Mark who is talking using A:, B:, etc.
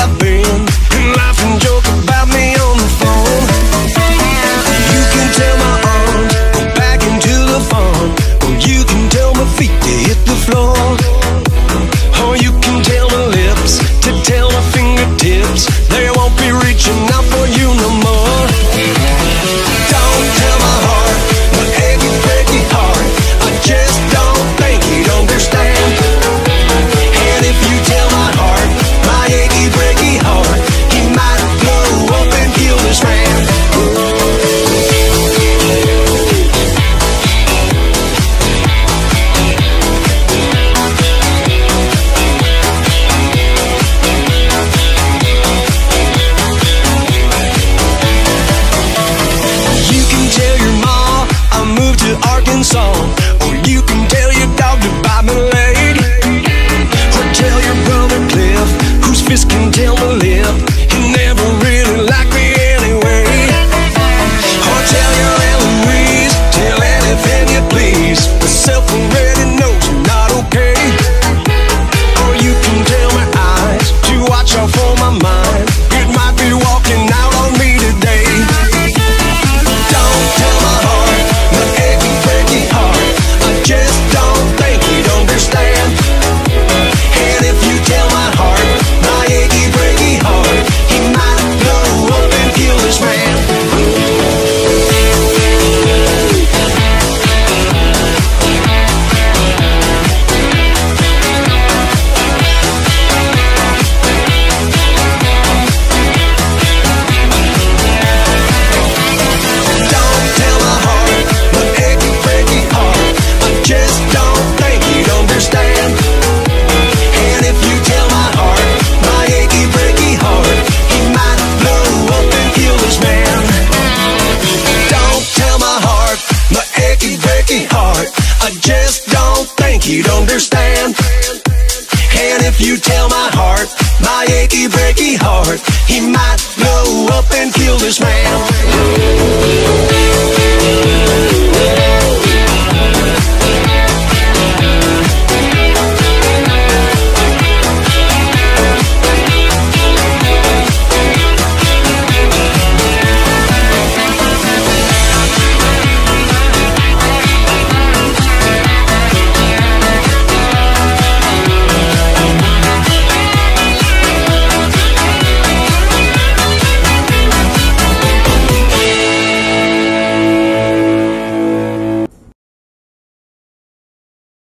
A: a song. Or you can tell your dog to buy me late Or tell your brother Cliff Whose fist can tell the lip. He never really liked me anyway. Or tell your Aunt Louise Tell anything you please. Myself already knows I'm not okay. Or you can tell my eyes To watch out for my mind. you'd understand. And if you tell my heart, my achy breaky heart, he might blow up and kill this man.